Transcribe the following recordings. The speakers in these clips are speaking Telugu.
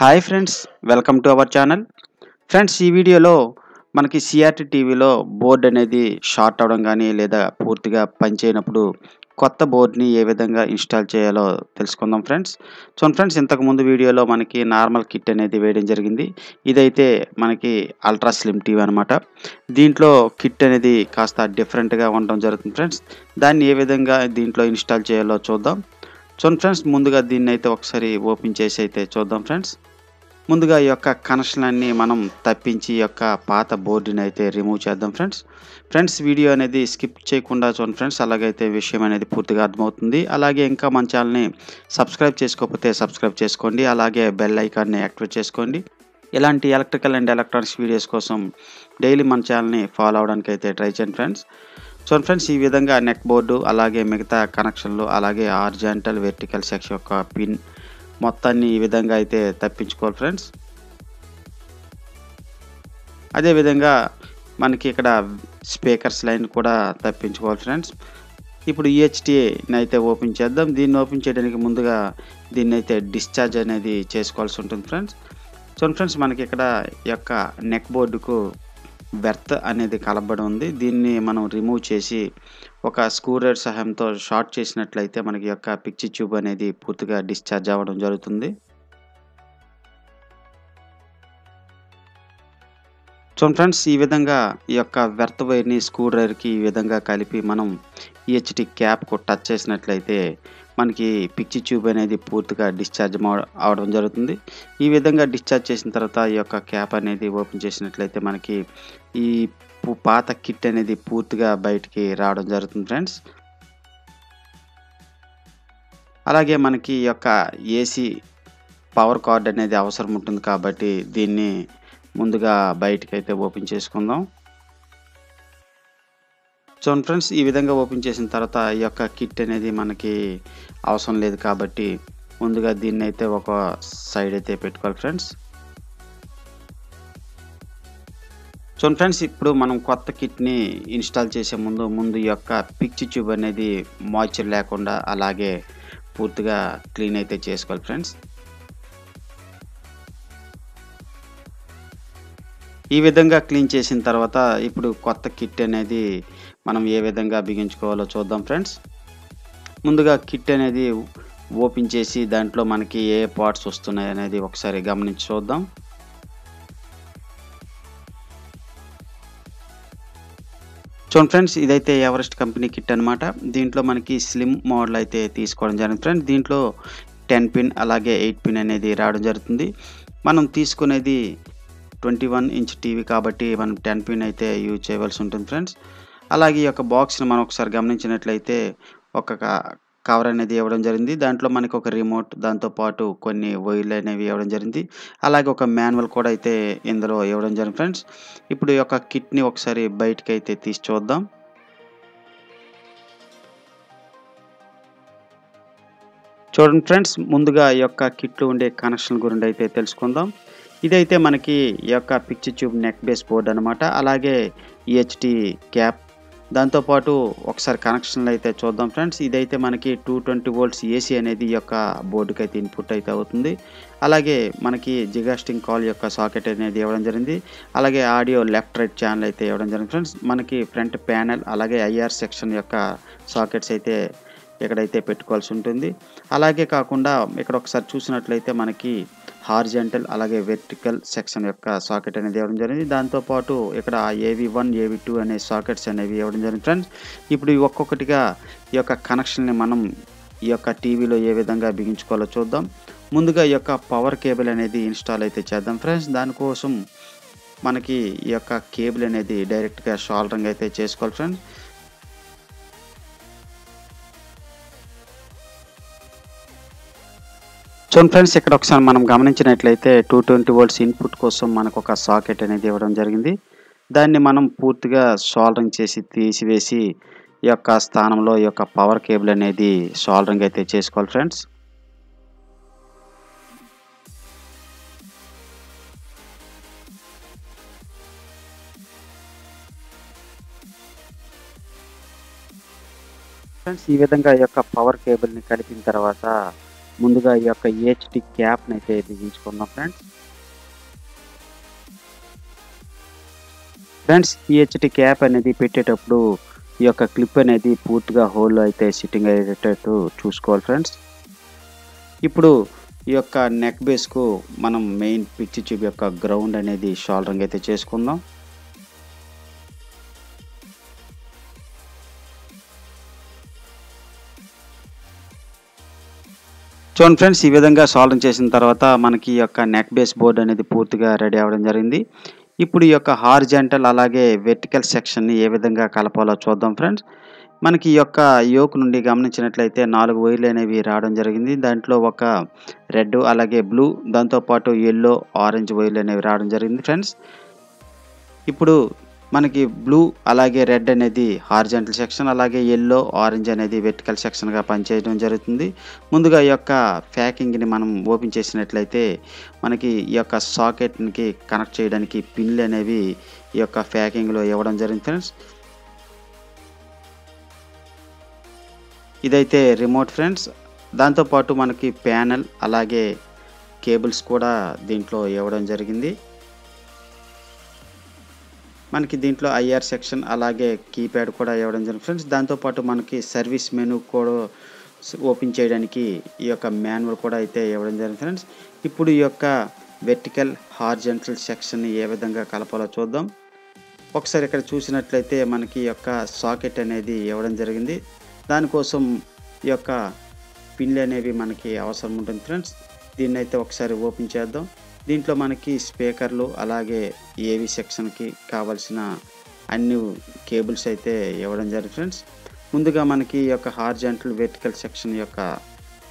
Hi friends welcome to our channel. Friends ఈ వీడియోలో మనకి సిఆర్టీ టీవీలో బోర్డ్ అనేది షార్ట్ అవడం కానీ లేదా పూర్తిగా పనిచేయనప్పుడు కొత్త బోర్డ్ని ఏ విధంగా ఇన్స్టాల్ చేయాలో తెలుసుకుందాం ఫ్రెండ్స్. సో ఫ్రెండ్స్ ఇంతకుముందు వీడియోలో మనకి నార్మల్ కిట్ అనేది వేయడం జరిగింది. ఇదైతే మనకి అల్ట్రా స్లిమ్ టీవీ అనమాట దీంట్లో కిట్ అనేది కాస్త డిఫరెంట్గా ఉండడం జరుగుతుంది ఫ్రెండ్స్. దాన్ని ఏ విధంగా దీంట్లో ఇన్స్టాల్ చేయాలో చూద్దాం. చూడండి ఫ్రెండ్స్ ముందుగా దీన్ని అయితే ఒకసారి ఓపెన్ చేసి అయితే చూద్దాం ఫ్రెండ్స్. ముందుగా ఈ యొక్క కనెక్షన్లన్నీ మనం తప్పించి యొక్క పాత బోర్డుని అయితే రిమూవ్ చేద్దాం ఫ్రెండ్స్. ఫ్రెండ్స్ వీడియో అనేది స్కిప్ చేయకుండా చూడండి ఫ్రెండ్స్ అలాగైతే విషయం అనేది పూర్తిగా అర్థమవుతుంది. అలాగే ఇంకా మన ఛానల్ని సబ్స్క్రైబ్ చేసుకోకపోతే సబ్స్క్రైబ్ చేసుకోండి. అలాగే బెల్ ఐకాన్ని యాక్టివేట్ చేసుకోండి. ఇలాంటి ఎలక్ట్రికల్ అండ్ ఎలక్ట్రానిక్స్ వీడియోస్ కోసం డైలీ మన ఛానల్ని ఫాలో అవడానికి అయితే ట్రై చేయండి ఫ్రెండ్స్. సో ఫ్రెండ్స్ ఈ విధంగా నెక్ బోర్డు అలాగే మిగతా కనెక్షన్లు అలాగే ఆర్జెంటల్ వెర్టికల్ సెక్షన్ యొక్క పిన్ మొత్తాన్ని ఈ విధంగా అయితే తప్పించుకోవాలి ఫ్రెండ్స్. అదేవిధంగా మనకి ఇక్కడ స్పీకర్స్ లైన్ కూడా తప్పించుకోవాలి ఫ్రెండ్స్. ఇప్పుడు ఈహెచ్టీని అయితే ఓపెన్ చేద్దాం. దీన్ని ఓపెన్ చేయడానికి ముందుగా దీన్ని అయితే డిశ్చార్జ్ అనేది చేసుకోవాల్సి ఉంటుంది ఫ్రెండ్స్. చూడండి ఫ్రెండ్స్ మనకి ఇక్కడ ఈ యొక్క నెక్ బోర్డుకు బెర్త్ అనేది కలబడి ఉంది. దీన్ని మనం రిమూవ్ చేసి ఒక స్క్రూడ్రైవర్ సహాయంతో షార్ట్ చేసినట్లయితే మనకి యొక్క పిక్చి ట్యూబ్ అనేది పూర్తిగా డిశ్చార్జ్ అవ్వడం జరుగుతుంది. సో ఫ్రెండ్స్ ఈ విధంగా ఈ యొక్క వ్యర్థ వైర్ని స్క్రూడ్రైవర్కి ఈ విధంగా కలిపి మనం ఈహెచ్టి క్యాప్కు టచ్ చేసినట్లయితే మనకి పిక్చి ట్యూబ్ అనేది పూర్తిగా డిశ్చార్జ్ అవడం జరుగుతుంది. ఈ విధంగా డిశ్చార్జ్ చేసిన తర్వాత ఈ యొక్క క్యాప్ అనేది ఓపెన్ చేసినట్లయితే మనకి ఈ పాత కిట్ అనేది పూర్తిగా బయటికి రావడం జరుగుతుంది ఫ్రెండ్స్. అలాగే మనకి ఈ యొక్క ఏసీ పవర్ కార్డ్ అనేది అవసరం ఉంటుంది కాబట్టి దీన్ని ముందుగా బయటికి అయితే ఓపెన్ చేసుకుందాం. చూడండి ఫ్రెండ్స్ ఈ విధంగా ఓపెన్ చేసిన తర్వాత ఈ యొక్క కిట్ అనేది మనకి అవసరం లేదు కాబట్టి ముందుగా దీన్ని అయితే ఒక సైడ్ అయితే పెట్టుకోవాలి ఫ్రెండ్స్. సో ఫ్రెండ్స్ ఇప్పుడు మనం కొత్త కిట్ని ఇన్స్టాల్ చేసే ముందు ముందు యొక్క పిక్చ్ ట్యూబ్ అనేది మాయిశ్చర్ లేకుండా అలాగే పూర్తిగా క్లీన్ అయితే చేసుకోవాలి ఫ్రెండ్స్ ఈ విధంగా క్లీన్ చేసిన తర్వాత ఇప్పుడు కొత్త కిట్ అనేది మనం ఏ విధంగా బిగించుకోవాలో చూద్దాం ఫ్రెండ్స్ ముందుగా కిట్ అనేది ఓపెన్ చేసి దాంట్లో మనకి ఏ పార్ట్స్ వస్తున్నాయి అనేది ఒకసారి గమనించి చూద్దాం. చూడండి ఫ్రెండ్స్ ఇదైతే ఎవరెస్ట్ కంపెనీ కిట్ అనమాట దీంట్లో మనకి స్లిమ్ మోడల్ అయితే తీసుకోవడం జరిగింది ఫ్రెండ్స్. దీంట్లో టెన్ పిన్ అలాగే ఎయిట్ పిన్ అనేది రావడం జరుగుతుంది. మనం తీసుకునేది ట్వంటీ వన్ ఇంచ్ టీవీ కాబట్టి మనం టెన్ పిన్ అయితే యూజ్ చేయవలసి ఉంటుంది ఫ్రెండ్స్. అలాగే ఈ యొక్క బాక్స్ని మనం ఒకసారి గమనించినట్లయితే ఒక కవర్ అనేది ఇవ్వడం జరిగింది. దాంట్లో మనకి ఒక రిమోట్ దాంతోపాటు కొన్ని వైర్లు అనేవి ఇవ్వడం జరిగింది. అలాగే ఒక మాన్యువల్ కూడా అయితే ఇందులో ఇవ్వడం జరిగింది ఫ్రెండ్స్. ఇప్పుడు ఈ యొక్క కిట్ని ఒకసారి బయటకి అయితే తీసి చూద్దాం. చూడండి ఫ్రెండ్స్ ముందుగా ఈ యొక్క కిట్లో ఉండే కనెక్షన్ గురించి అయితే తెలుసుకుందాం. ఇదైతే మనకి ఈ యొక్క picture tube neck base board అనమాట అలాగే ఈహెచ్టి క్యాప్ దాంతోపాటు ఒకసారి కనెక్షన్లు అయితే చూద్దాం ఫ్రెండ్స్. ఇదైతే మనకి టూ ట్వంటీ వోల్ట్స్ ఏసీ అనేది ఈ యొక్క బోర్డుకి అయితే ఇన్పుట్ అయితే అవుతుంది. అలాగే మనకి జిగాస్టింగ్ కాల్ యొక్క సాకెట్ అనేది ఇవ్వడం జరిగింది. అలాగే ఆడియో లెఫ్ట్ రైట్ ఛానల్ అయితే ఇవ్వడం జరిగింది ఫ్రెండ్స్. మనకి ఫ్రంట్ ప్యానెల్ అలాగే ఐఆర్ సెక్షన్ యొక్క సాకెట్స్ అయితే ఇక్కడైతే పెట్టుకోవాల్సి ఉంటుంది. అలాగే కాకుండా ఇక్కడ ఒకసారి చూసినట్లయితే మనకి హార్జెంటల్ అలాగే వెర్టికల్ సెక్షన్ యొక్క సాకెట్ అనేది ఇవ్వడం జరిగింది. దాంతోపాటు ఇక్కడ ఏవి వన్ ఏవి టూ అనే సాకెట్స్ అనేవి ఇవ్వడం జరిగింది. ఫ్రెండ్స్ ఇప్పుడు ఒక్కొక్కటిగా ఈ యొక్క కనెక్షన్ని మనం ఈ యొక్క టీవీలో ఏ విధంగా బిగించుకోవాలో చూద్దాం. ముందుగా ఈ యొక్క పవర్ కేబుల్ అనేది ఇన్స్టాల్ అయితే చేద్దాం. ఫ్రెండ్స్ దానికోసం మనకి ఈ యొక్క కేబుల్ అనేది డైరెక్ట్గా షాల్డరింగ్ అయితే చేసుకోవాలి. ఫ్రెండ్స్ చూడండి ఫ్రెండ్స్ ఇక్కడ ఒకసారి మనం గమనించినట్లయితే టూ ట్వంటీ వోల్ట్స్ ఇన్పుట్ కోసం మనకు ఒక సాకెట్ అనేది ఇవ్వడం జరిగింది. దాన్ని మనం పూర్తిగా సోల్డరింగ్ చేసి తీసివేసి ఈ యొక్క స్థానంలో ఈ యొక్క పవర్ కేబుల్ అనేది సోల్డరింగ్ అయితే చేసుకోవాలి ఫ్రెండ్స్. ఫ్రెండ్స్ ఈ విధంగా ఈ యొక్క పవర్ కేబుల్ని కలిపిన తర్వాత ముందుగా ఈ యొక్క ఏహెచ్డి క్యాప్ని అయితే బిగించుకుందాం ఫ్రెండ్స్ ఫ్రెండ్స్ ఈహెచ్డి క్యాప్ అనేది పెట్టేటప్పుడు ఈ యొక్క క్లిప్ అనేది పూర్తిగా హోల్లో అయితే సిట్టింగ్ అయ్యేటట్టు చూసుకోవాలి ఫ్రెండ్స్ ఇప్పుడు ఈ యొక్క నెక్ బేస్కు మనం మెయిన్ పిచ్చి ట్యూబ్ యొక్క గ్రౌండ్ అనేది షోల్డరింగ్ అయితే చేసుకుందాం. చూడండి ఫ్రెండ్స్ ఈ విధంగా సాల్వ్ చేసిన తర్వాత మనకి ఈ యొక్క నెక్ బేస్ బోర్డ్ అనేది పూర్తిగా రెడీ అవ్వడం జరిగింది. ఇప్పుడు ఈ యొక్క హార్జెంటల్ అలాగే వెర్టికల్ సెక్షన్ని ఏ విధంగా కలపాలో చూద్దాం ఫ్రెండ్స్ మనకి ఈ యొక్క యోక్ నుండి గమనించినట్లయితే నాలుగు వైర్లు అనేవి రావడం జరిగింది. దాంట్లో ఒక రెడ్ అలాగే బ్లూ దాంతోపాటు ఎల్లో ఆరెంజ్ వైర్లు అనేవి రావడం జరిగింది ఫ్రెండ్స్ ఇప్పుడు మనకి బ్లూ అలాగే రెడ్ అనేది హార్జెంటల్ సెక్షన్ అలాగే ఎల్లో ఆరెంజ్ అనేది వెర్టికల్ సెక్షన్గా పనిచేయడం జరుగుతుంది. ముందుగా ఈ యొక్క ప్యాకింగ్ని మనం ఓపెన్ చేసినట్లయితే మనకి ఈ యొక్క సాకెట్కి కనెక్ట్ చేయడానికి పిన్లు అనేవి ఈ యొక్క ప్యాకింగ్లో ఇవ్వడం జరిగింది ఫ్రెండ్స్. ఇదైతే రిమోట్ ఫ్రెండ్స్. దాంతోపాటు మనకి ప్యానెల్ అలాగే కేబుల్స్ కూడా దీంట్లో ఇవ్వడం జరిగింది. మనకి దీంట్లో ఐఆర్ సెక్షన్ అలాగే కీప్యాడ్ కూడా ఇవ్వడం జరిగింది. ఫ్రెండ్స్ దాంతోపాటు మనకి సర్వీస్ మెనూ కూడా ఓపెన్ చేయడానికి ఈ యొక్క మాన్యువల్ కూడా అయితే ఇవ్వడం జరిగింది. ఫ్రెండ్స్ ఇప్పుడు ఈ యొక్క వెర్టికల్ హార్జెంటల్ సెక్షన్ ఏ విధంగా కలపాలో చూద్దాం. ఒకసారి ఇక్కడ చూసినట్లయితే మనకి ఈ యొక్క సాకెట్ అనేది ఇవ్వడం జరిగింది. దానికోసం ఈ యొక్క పిన్లు అనేవి మనకి అవసరం ఉంటుంది. ఫ్రెండ్స్ దీన్ని అయితే ఒకసారి ఓపెన్ చేద్దాం. దీంట్లో మనకి స్పీకర్లు అలాగే ఏవి సెక్షన్కి కావాల్సిన అన్ని కేబుల్స్ అయితే ఇవ్వడం జరిగింది ఫ్రెండ్స్. ముందుగా మనకి ఈ యొక్క హార్జెంటల్ వెర్టికల్ సెక్షన్ యొక్క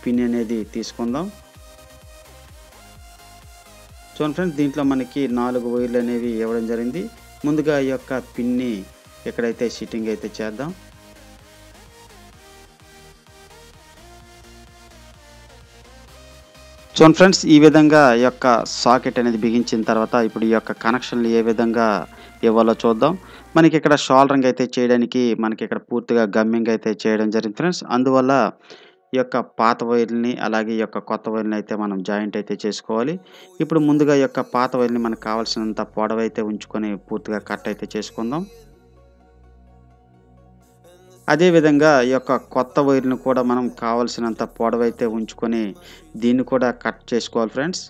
పిన్ అనేది తీసుకుందాం. చూడండి ఫ్రెండ్స్ దీంట్లో మనకి నాలుగు వైర్లు అనేవి ఇవ్వడం జరిగింది. ముందుగా ఈ యొక్క పిన్ని ఎక్కడైతే సిట్టింగ్ అయితే చేద్దాం. చూడండి ఫ్రెండ్స్ ఈ విధంగా ఈ యొక్క సాకెట్ అనేది బిగించిన తర్వాత ఇప్పుడు ఈ యొక్క కనెక్షన్లు ఏ విధంగా ఇవ్వాలో చూద్దాం. మనకి ఇక్కడ షోల్డరింగ్ అయితే చేయడానికి మనకి ఇక్కడ పూర్తిగా గమ్మింగ్ అయితే చేయడం జరిగింది ఫ్రెండ్స్. అందువల్ల ఈ యొక్క పాత వైర్ని అలాగే ఈ యొక్క కొత్త వైర్ని అయితే మనం జాయింట్ అయితే చేసుకోవాలి. ఇప్పుడు ముందుగా ఈ యొక్క పాత వైర్ని మనకు కావాల్సినంత పొడవైతే ఉంచుకొని పూర్తిగా కట్ అయితే చేసుకుందాం. అదేవిధంగా ఈ యొక్క కొత్త వైర్ను కూడా మనం కావలసినంత పొడవైతే ఉంచుకొని దీన్ని కూడా కట్ చేసుకోవాలి ఫ్రెండ్స్.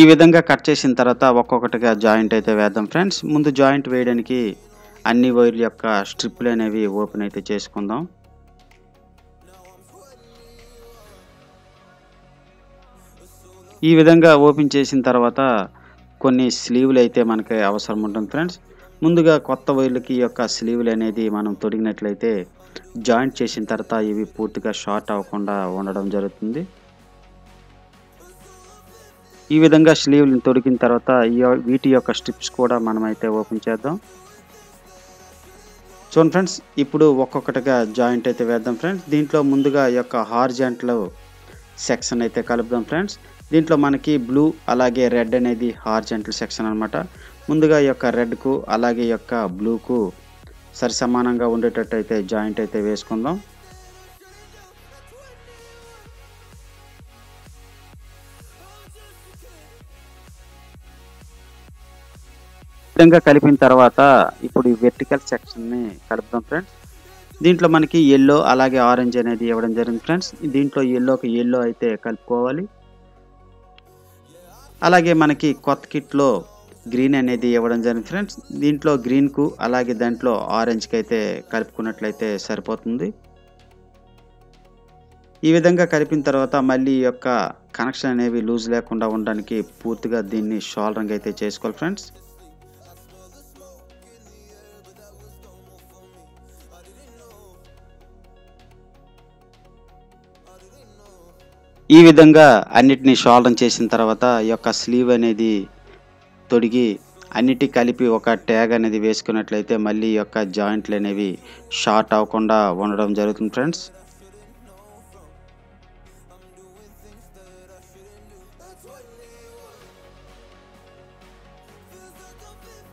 ఈ విధంగా కట్ చేసిన తర్వాత ఒక్కొక్కటిగా జాయింట్ అయితే వేద్దాం ఫ్రెండ్స్. ముందు జాయింట్ వేయడానికి అన్ని వైర్ల యొక్క స్ట్రిప్లు అనేవి ఓపెన్ అయితే చేసుకుందాం. ఈ విధంగా ఓపెన్ చేసిన తర్వాత కొన్ని స్లీవ్లు అయితే మనకి అవసరం ఉంటుంది ఫ్రెండ్స్. ముందుగా కొత్త వైర్లకి ఈ యొక్క స్లీవ్లు అనేది మనం తొడిగినట్లయితే జాయింట్ చేసిన తర్వాత ఇవి పూర్తిగా షార్ట్ అవ్వకుండా ఉండడం జరుగుతుంది. ఈ విధంగా స్లీవ్ని తొడిగిన తర్వాత ఈ వీటి యొక్క స్ట్రిప్స్ కూడా మనమైతే ఓపెన్ చేద్దాం. చూడండి ఫ్రెండ్స్ ఇప్పుడు ఒక్కొక్కటిగా జాయింట్ అయితే వేద్దాం ఫ్రెండ్స్. దీంట్లో ముందుగా ఈ యొక్క హార్జెంట్లో సెక్షన్ అయితే కలుపుదాం ఫ్రెండ్స్. దీంట్లో మనకి బ్లూ అలాగే రెడ్ అనేది హార్జెంటల్ సెక్షన్ అనమాట ముందుగా ఈ యొక్క రెడ్కు అలాగే ఈ యొక్క బ్లూకు సరి సమానంగా ఉండేటట్టు అయితే జాయింట్ అయితే వేసుకుందాం. విధంగా కలిపిన తర్వాత ఇప్పుడు ఈ వెర్టికల్ సెక్షన్ని కలుపుదాం ఫ్రెండ్స్. దీంట్లో మనకి ఎల్లో అలాగే ఆరెంజ్ అనేది ఇవ్వడం జరిగింది ఫ్రెండ్స్. దీంట్లో ఎల్లోకి ఎల్లో అయితే కలుపుకోవాలి. అలాగే మనకి కొత్త కిట్లో గ్రీన్ అనేది ఇవ్వడం జరిగింది. ఫ్రెండ్స్ దీంట్లో గ్రీన్కు అలాగే దాంట్లో ఆరెంజ్కి అయితే కలుపుకున్నట్లయితే సరిపోతుంది. ఈ విధంగా కలిపిన తర్వాత మళ్ళీ ఈ యొక్క కనెక్షన్ అనేవి లూజ్ లేకుండా ఉండడానికి పూర్తిగా దీన్ని షోల్డరింగ్ అయితే చేసుకోవాలి. ఫ్రెండ్స్ ఈ విధంగా అన్నిటినీ షోల్డరింగ్ చేసిన తర్వాత ఈ యొక్క స్లీవ్ అనేది తొడిగి అన్నిటి కలిపి ఒక ట్యాగ్ అనేది వేసుకున్నట్లయితే మళ్ళీ ఈ యొక్క జాయింట్లు అనేవి షార్ట్ అవ్వకుండా ఉండడం జరుగుతుంది ఫ్రెండ్స్.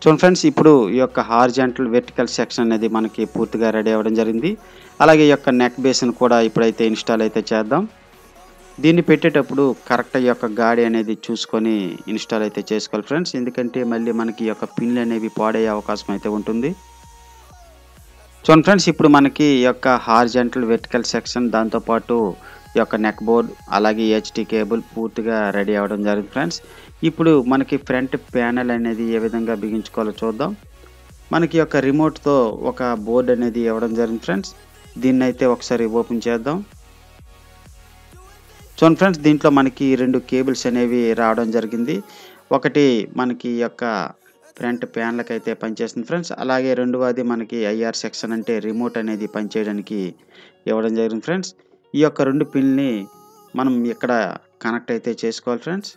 చూడండి ఫ్రెండ్స్ ఇప్పుడు ఈ యొక్క హార్జెంటల్ వెర్టికల్ సెక్షన్ అనేది మనకి పూర్తిగా రెడీ అవ్వడం జరిగింది. అలాగే ఈ యొక్క నెక్ బేస్ని కూడా ఇప్పుడైతే ఇన్స్టాల్ అయితే చేద్దాం. దీన్ని పెట్టేటప్పుడు కరెక్ట్ ఈ యొక్క గాడి అనేది చూసుకొని ఇన్స్టాల్ అయితే చేసుకోవాలి ఫ్రెండ్స్. ఎందుకంటే మళ్ళీ మనకి ఈ యొక్క పిన్లు అనేవి పాడయ్యే అవకాశం అయితే ఉంటుంది. చూడండి ఫ్రెండ్స్ ఇప్పుడు మనకి ఈ యొక్క హార్జెంటల్ వెర్టికల్ సెక్షన్ దాంతోపాటు ఈ యొక్క నెక్ బోర్డ్ అలాగే హెచ్డి కేబుల్ పూర్తిగా రెడీ అవ్వడం జరిగింది ఫ్రెండ్స్. ఇప్పుడు మనకి ఫ్రంట్ ప్యానెల్ అనేది ఏ విధంగా బిగించుకోవాలో చూద్దాం. మనకి యొక్క రిమోట్తో ఒక బోర్డ్ అనేది ఇవ్వడం జరిగింది ఫ్రెండ్స్. దీన్ని అయితే ఒకసారి ఓపెన్ చేద్దాం. చూడండి ఫ్రెండ్స్ దీంట్లో మనకి రెండు కేబుల్స్ అనేవి రావడం జరిగింది. ఒకటి మనకి ఈ యొక్క ఫ్రంట్ ప్యాన్లకు అయితే పనిచేస్తుంది ఫ్రెండ్స్. అలాగే రెండవది మనకి ఐఆర్ సెక్షన్ అంటే రిమోట్ అనేది పనిచేయడానికి ఇవ్వడం జరిగింది ఫ్రెండ్స్. ఈ యొక్క రెండు పిన్ని మనం ఇక్కడ కనెక్ట్ అయితే చేసుకోవాలి ఫ్రెండ్స్.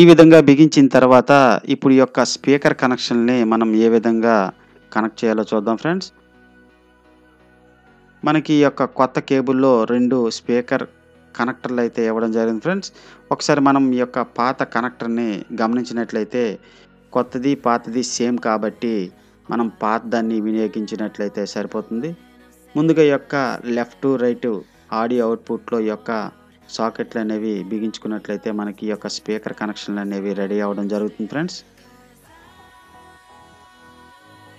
ఈ విధంగా బిగించిన తర్వాత ఇప్పుడు ఈ యొక్క స్పీకర్ కనెక్షన్ని మనం ఏ విధంగా కనెక్ట్ చేయాలో చూద్దాం ఫ్రెండ్స్. మనకి ఈ యొక్క కొత్త కేబుల్లో రెండు స్పీకర్ కనెక్టర్లు అయితే ఇవ్వడం జరిగింది ఫ్రెండ్స్. ఒకసారి మనం ఈ యొక్క పాత కనెక్టర్ని గమనించినట్లయితే కొత్తది పాతది సేమ్ కాబట్టి మనం పాత దాన్ని వినియోగించినట్లయితే సరిపోతుంది. ముందుగా యొక్క లెఫ్ట్ రైట్ ఆడియో అవుట్పుట్లో యొక్క సాకెట్లు అనేవి బిగించుకున్నట్లయితే మనకి ఈ యొక్క స్పీకర్ కనెక్షన్లు అనేవి రెడీ అవ్వడం జరుగుతుంది ఫ్రెండ్స్.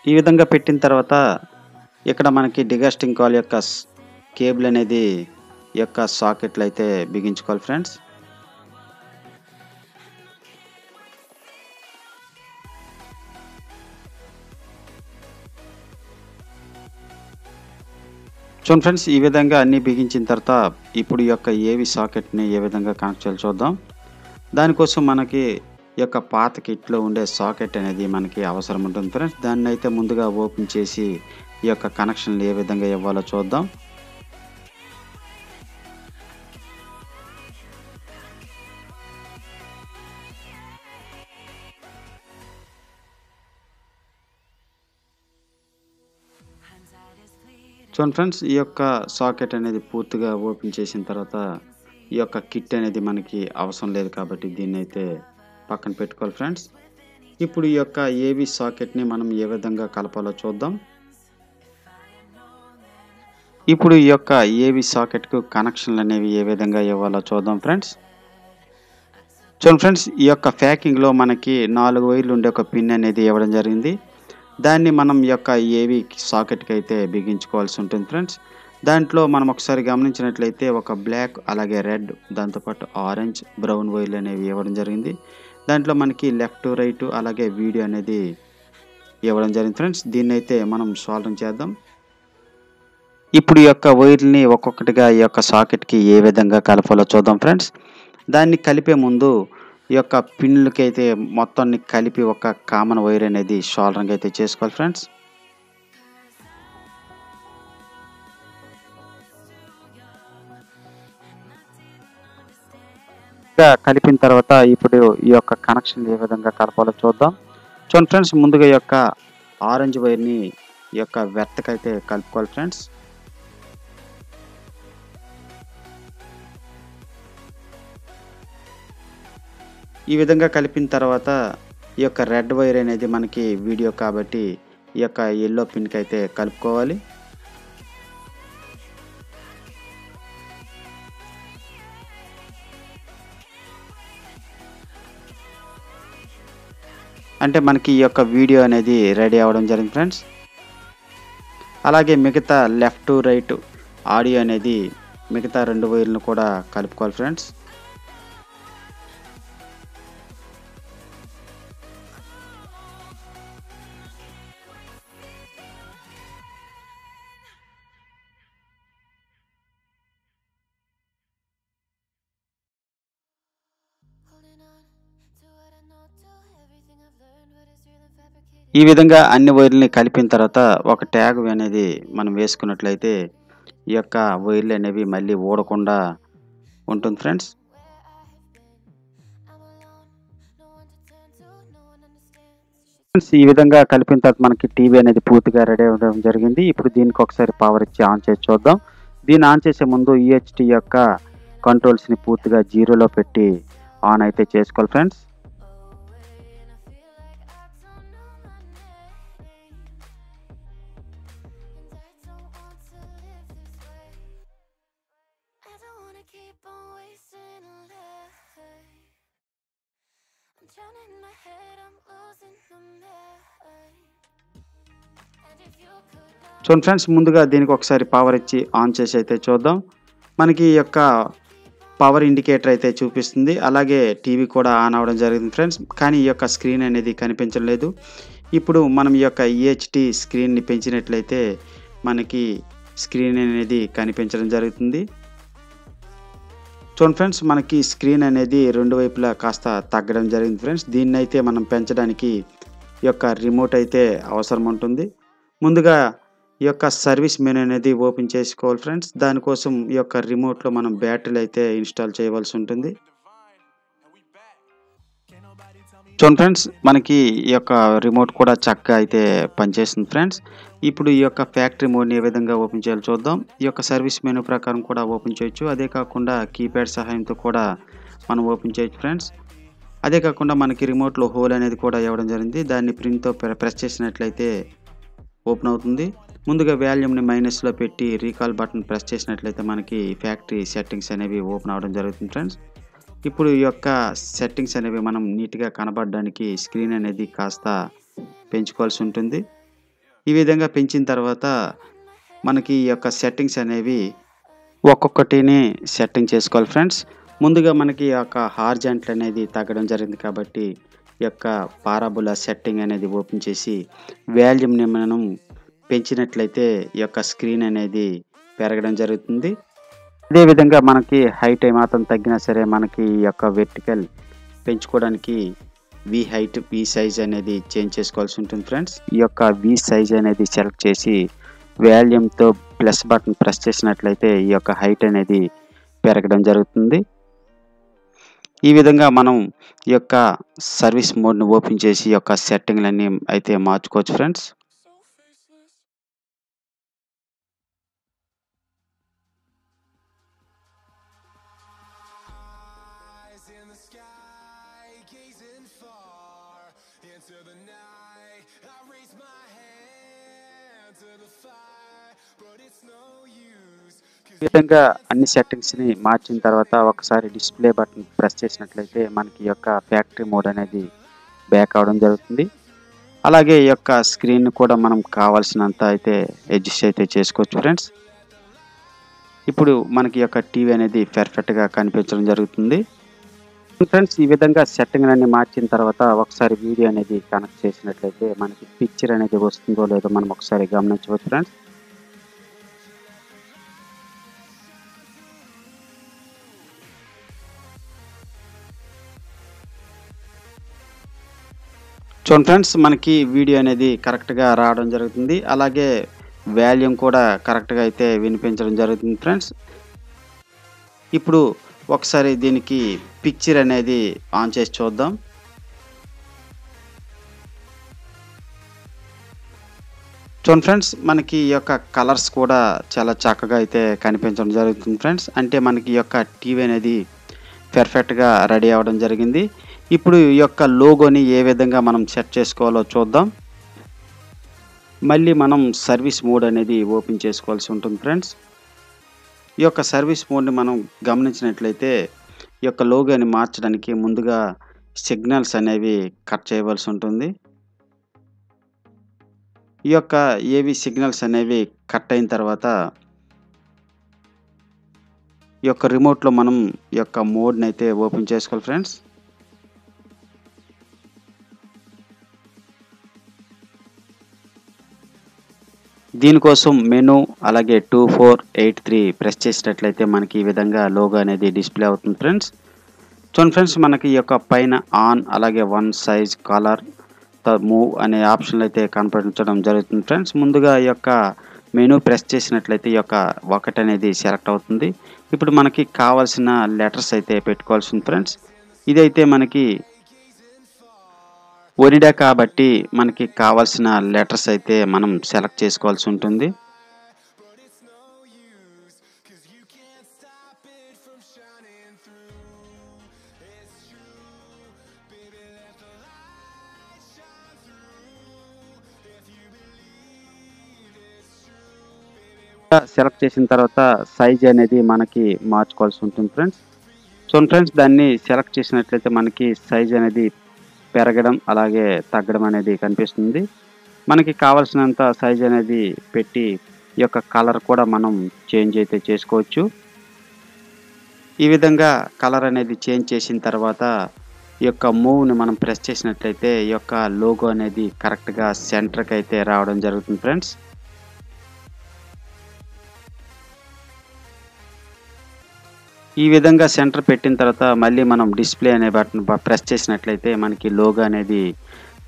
ఈ విధంగా పెట్టిన తర్వాత ఇక్కడ మనకి డిగాస్టింగ్ కాల్ యొక్క కేబుల్ అనేది యొక్క సాకెట్లు అయితే బిగించుకోవాలి ఫ్రెండ్స్. చూడండి ఫ్రెండ్స్ ఈ విధంగా అన్ని బిగించిన తర్వాత ఇప్పుడు యొక్క ఏవి సాకెట్ని ఏ విధంగా కనెక్ట్ చేయాలి చూద్దాం. దానికోసం మనకి యొక్క పాత కిట్లో ఉండే సాకెట్ అనేది మనకి అవసరం ఉంటుంది ఫ్రెండ్స్. దాన్ని అయితే ముందుగా ఓపెన్ చేసి ఈ యొక్క కనెక్షన్లు ఏ విధంగా ఇవ్వాలో చూద్దాం. చూడండి ఫ్రెండ్స్ ఈ యొక్క సాకెట్ అనేది పూర్తిగా ఓపెన్ చేసిన తర్వాత ఈ యొక్క కిట్ అనేది మనకి అవసరం లేదు కాబట్టి దీన్ని అయితే పక్కన పెట్టుకోవాలి ఫ్రెండ్స్. ఇప్పుడు ఈ యొక్క ఏవి సాకెట్ని మనం ఏ విధంగా కలపాలో చూద్దాం. ఇప్పుడు ఈ యొక్క ఏవి సాకెట్కు కనెక్షన్లు అనేవి ఏ విధంగా ఇవ్వాలో చూద్దాం ఫ్రెండ్స్. చూడండి ఫ్రెండ్స్ ఈ యొక్క ప్యాకింగ్లో మనకి నాలుగు వైర్లు ఉండే ఒక పిన్ అనేది ఇవ్వడం జరిగింది. దాన్ని మనం ఈ యొక్క ఏవి సాకెట్కి అయితే బిగించుకోవాల్సి ఉంటుంది ఫ్రెండ్స్. దాంట్లో మనం ఒకసారి గమనించినట్లయితే ఒక బ్లాక్ అలాగే రెడ్ దాంతోపాటు ఆరెంజ్ బ్రౌన్ వైర్లు అనేవి ఇవ్వడం జరిగింది. దాంట్లో మనకి లెఫ్ట్ రైట్ అలాగే వీడియో అనేది ఇవ్వడం జరిగింది ఫ్రెండ్స్. దీన్ని అయితే మనం సాల్వ్ చేద్దాం. ఇప్పుడు ఈ యొక్క వైర్ని ఒక్కొక్కటిగా ఈ యొక్క సాకెట్కి ఏ విధంగా కలపాలో చూద్దాం ఫ్రెండ్స్. దాన్ని కలిపే ముందు ఈ యొక్క పిన్లకి అయితే మొత్తాన్ని కలిపి ఒక కామన్ వైర్ అనేది షోల్డరింగ్ అయితే చేసుకోవాలి ఫ్రెండ్స్. కలిపిన తర్వాత ఇప్పుడు ఈ యొక్క కనెక్షన్ ఏ విధంగా కలపాలో చూద్దాం. చూడండి ఫ్రెండ్స్ ముందుగా ఈ యొక్క ఆరెంజ్ వైర్ని ఈ యొక్క వెత్తకైతే కలుపుకోవాలి ఫ్రెండ్స్. ఈ విధంగా కలిపిన తర్వాత ఈ యొక్క రెడ్ వైర్ అనేది మనకి వీడియో కాబట్టి ఈ యొక్క ఎల్లో పిన్కి అయితే కలుపుకోవాలి. అంటే మనకి ఈ యొక్క వీడియో అనేది రెడీ అవ్వడం జరిగింది ఫ్రెండ్స్. అలాగే మిగతా లెఫ్ట్ రైట్ ఆడియో అనేది మిగతా రెండు వైర్లను కూడా కలుపుకోవాలి ఫ్రెండ్స్. ఈ విధంగా అన్ని వైర్లని కలిపిన తర్వాత ఒక ట్యాగ్ అనేది మనం వేసుకున్నట్లయితే ఈ యొక్క వైర్లు అనేవి మళ్ళీ ఊడకుండా ఉంటుంది ఫ్రెండ్స్. ఫ్రెండ్స్ ఈ విధంగా కలిపిన తర్వాత మనకి టీవీ అనేది పూర్తిగా రెడీ అవ్వడం జరిగింది. ఇప్పుడు దీనికి ఒకసారి పవర్ ఇచ్చి ఆన్ చేసి చూద్దాం. దీన్ని ఆన్ చేసే ముందు ఈహెచ్టీ యొక్క కంట్రోల్స్ని పూర్తిగా జీరోలో పెట్టి ఆన్ అయితే చేసుకోవాలి ఫ్రెండ్స్. చూడండి ఫ్రెండ్స్ ముందుగా దీనికి ఒకసారి పవర్ ఇచ్చి ఆన్ చేసి అయితే చూద్దాం. మనకి ఈ యొక్క పవర్ ఇండికేటర్ అయితే చూపిస్తుంది. అలాగే టీవీ కూడా ఆన్ అవ్వడం జరిగింది ఫ్రెండ్స్. కానీ ఈ యొక్క స్క్రీన్ అనేది కనిపించడం లేదు. ఇప్పుడు మనం ఈ యొక్క ఈహెచ్టి స్క్రీన్ని పెంచినట్లయితే మనకి స్క్రీన్ అనేది కనిపించడం జరుగుతుంది. చూడండి ఫ్రెండ్స్ మనకి స్క్రీన్ అనేది రెండు వైపులా కాస్త తగ్గడం జరిగింది ఫ్రెండ్స్. దీన్ని అయితే మనం పెంచడానికి ఈ యొక్క రిమోట్ అయితే అవసరం ఉంటుంది. ముందుగా ఈ యొక్క సర్వీస్ మెనూ అనేది ఓపెన్ చేసుకోవాలి ఫ్రెండ్స్. దానికోసం ఈ యొక్క రిమోట్లో మనం బ్యాటరీలు అయితే ఇన్స్టాల్ చేయవలసి ఉంటుంది. చూడండి ఫ్రెండ్స్ మనకి ఈ యొక్క రిమోట్ కూడా చక్కగా అయితే పనిచేస్తుంది ఫ్రెండ్స్. ఇప్పుడు ఈ యొక్క ఫ్యాక్టరీ మోడ్ని ఏ విధంగా ఓపెన్ చేయాలో చూద్దాం. ఈ యొక్క సర్వీస్ మెనూ ప్రకారం కూడా ఓపెన్ చేయొచ్చు. అదే కాకుండా కీప్యాడ్ సహాయంతో కూడా మనం ఓపెన్ చేయొచ్చు ఫ్రెండ్స్. అదే కాకుండా మనకి రిమోట్లో హోల్ అనేది కూడా ఇవ్వడం జరిగింది. దాన్ని ప్రింట్తో ప్రెస్ చేసినట్లయితే ఓపెన్ అవుతుంది. ముందుగా వాల్యూమ్ని మైనస్లో పెట్టి రీకాల్ బటన్ ప్రెస్ చేసినట్లయితే మనకి ఫ్యాక్టరీ సెట్టింగ్స్ అనేవి ఓపెన్ అవ్వడం జరుగుతుంది ఫ్రెండ్స్. ఇప్పుడు ఈ యొక్క సెట్టింగ్స్ అనేవి మనం నీట్గా కనబడడానికి స్క్రీన్ అనేది కాస్త పెంచుకోవాల్సి ఉంటుంది. ఈ విధంగా పెంచిన తర్వాత మనకి ఈ యొక్క సెట్టింగ్స్ అనేవి ఒక్కొక్కటిని సెట్టింగ్ చేసుకోవాలి ఫ్రెండ్స్. ముందుగా మనకి ఈ యొక్క హార్జెంట్లు అనేది తగ్గడం జరిగింది కాబట్టి ఈ యొక్క పారాబులా సెట్టింగ్ అనేది ఓపెన్ చేసి వాల్యూమ్ని మనం పెంచినట్లయితే ఈ యొక్క స్క్రీన్ అనేది పెరగడం జరుగుతుంది. అదేవిధంగా మనకి హైట్ ఏమాత్రం తగ్గినా సరే మనకి ఈ యొక్క వెర్టికల్ పెంచుకోవడానికి వి హైట్ వి సైజ్ అనేది చేంజ్ చేసుకోవాల్సి ఉంటుంది ఫ్రెండ్స్ ఈ యొక్క వి సైజ్ అనేది సెలెక్ట్ చేసి వాల్యూమ్తో ప్లస్ బటన్ ప్రెస్ చేసినట్లయితే ఈ యొక్క హైట్ అనేది పెరగడం జరుగుతుంది. ఈ విధంగా మనం ఈ యొక్క సర్వీస్ మోడ్ని ఓపెన్ చేసి ఈ యొక్క సెట్టింగ్లన్నీ అయితే మార్చుకోవచ్చు ఫ్రెండ్స్ విధంగా అన్ని సెట్టింగ్స్ని మార్చిన తర్వాత ఒకసారి డిస్ప్లే బటన్ ప్రెస్ చేసినట్లయితే మనకి యొక్క ఫ్యాక్టరీ మోడ్ అనేది బ్యాక్ అవడం జరుగుతుంది. అలాగే ఈ యొక్క స్క్రీన్ కూడా మనం కావాల్సినంత అయితే అడ్జస్ట్ అయితే చేసుకోవచ్చు ఫ్రెండ్స్. ఇప్పుడు మనకి యొక్క టీవీ అనేది పెర్ఫెక్ట్గా కనిపించడం జరుగుతుంది. ఫ్రెండ్స్ ఈ విధంగా సెట్టింగ్ అన్ని మార్చిన తర్వాత ఒకసారి వీడియో అనేది కనెక్ట్ చేసినట్లయితే మనకి పిక్చర్ అనేది వస్తుందో లేదో మనం ఒకసారి గమనించవచ్చు ఫ్రెండ్స్. చూడండి ఫ్రెండ్స్ మనకి వీడియో అనేది కరెక్ట్గా రావడం జరుగుతుంది. అలాగే వాల్యూమ్ కూడా కరెక్ట్గా అయితే వినిపించడం జరుగుతుంది ఫ్రెండ్స్. ఇప్పుడు ఒకసారి దీనికి పిక్చర్ అనేది ఆన్ చేసి చూద్దాం. చూడండి ఫ్రెండ్స్ మనకి ఈ యొక్క కలర్స్ కూడా చాలా చక్కగా అయితే కనిపించడం జరుగుతుంది ఫ్రెండ్స్. అంటే మనకి ఈ యొక్క టీవీ అనేది పెర్ఫెక్ట్గా రెడీ అవ్వడం జరిగింది. ఇప్పుడు ఈ యొక్క లోగోని ఏ విధంగా మనం సెట్ చేసుకోవాలో చూద్దాం. మళ్ళీ మనం సర్వీస్ మోడ్ అనేది ఓపెన్ చేసుకోవాల్సి ఉంటుంది ఫ్రెండ్స్. ఈ యొక్క సర్వీస్ మోడ్ని మనం గమనించినట్లయితే ఈ యొక్క లోగోని మార్చడానికి ముందుగా సిగ్నల్స్ అనేవి కట్ చేయవలసి ఉంటుంది. ఈ యొక్క ఏవి సిగ్నల్స్ అనేవి కట్ అయిన తర్వాత ఈ యొక్క రిమోట్లో మనం ఈ యొక్క మోడ్ని అయితే ఓపెన్ చేసుకోవాలి ఫ్రెండ్స్. దీనికోసం మెను అలాగే two four eight three press చేసినట్లయితే మనకి ఈ విధంగా లోగో అనేది డిస్ప్లే అవుతుంది ఫ్రెండ్స్. చూడండి ఫ్రెండ్స్ మనకి ఈ యొక్క పైన ఆన్ అలాగే వన్ సైజ్ కలర్ మూవ్ అనే ఆప్షన్లు అయితే కనపడించడం జరుగుతుంది ఫ్రెండ్స్. ముందుగా ఈ యొక్క మెనూ ప్రెస్ చేసినట్లయితే ఈ యొక్క ఒకటి అనేది సెలెక్ట్ అవుతుంది. ఇప్పుడు మనకి కావాల్సిన లెటర్స్ అయితే పెట్టుకోవాల్సింది ఫ్రెండ్స్. ఇదైతే మనకి ఒరిడా కాబట్టి మనకి కావాల్సిన లెటర్స్ అయితే మనం సెలెక్ట్ చేసుకోవాల్సి ఉంటుంది. సెలెక్ట్ చేసిన తర్వాత సైజ్ అనేది మనకి మార్చుకోవాల్సి ఉంటుంది ఫ్రెండ్స్. సో ఫ్రెండ్స్ దాన్ని సెలెక్ట్ చేసినట్లయితే మనకి సైజ్ అనేది పెరగడం అలాగే తగ్గడం అనేది కనిపిస్తుంది. మనకి కావాల్సినంత సైజ్ అనేది పెట్టి ఈ యొక్క కలర్ కూడా మనం చేంజ్ అయితే చేసుకోవచ్చు. ఈ విధంగా కలర్ అనేది చేంజ్ చేసిన తర్వాత ఈ యొక్క మూవ్ని మనం ప్రెస్ చేసినట్లయితే ఈ యొక్క లోగో అనేది కరెక్ట్గా సెంటర్కి అయితే రావడం జరుగుతుంది ఫ్రెండ్స్ ఈ విధంగా సెంటర్ పెట్టిన తర్వాత మళ్ళీ మనం డిస్ప్లే అనే బటన్ ప్రెస్ చేసినట్లయితే మనకి లోగో అనేది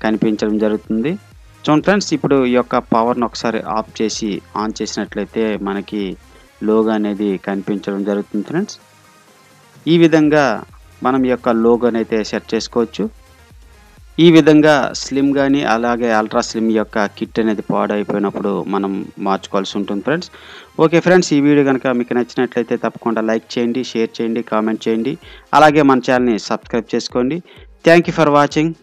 కనిపించడం జరుగుతుంది. చూడండి ఫ్రెండ్స్ ఇప్పుడు ఈ యొక్క పవర్ని ఒకసారి ఆఫ్ చేసి ఆన్ చేసినట్లయితే మనకి లోగో అనేది కనిపించడం జరుగుతుంది ఫ్రెండ్స్. ఈ విధంగా మనం ఈ యొక్క లోగోని అయితే సెట్ చేసుకోవచ్చు. ఈ విధంగా స్లిమ్ కానీ అలాగే అల్ట్రా స్లిమ్ యొక్క కిట్ అనేది పాడైపోయినప్పుడు మనం మార్చుకోవాల్సి ఉంటుంది ఫ్రెండ్స్. ఓకే ఫ్రెండ్స్ ఈ వీడియో కనుక మీకు నచ్చినట్లయితే తప్పకుండా లైక్ చేయండి షేర్ చేయండి కామెంట్ చేయండి. అలాగే మన ఛానల్ని సబ్స్క్రైబ్ చేసుకోండి. Thank you for watching.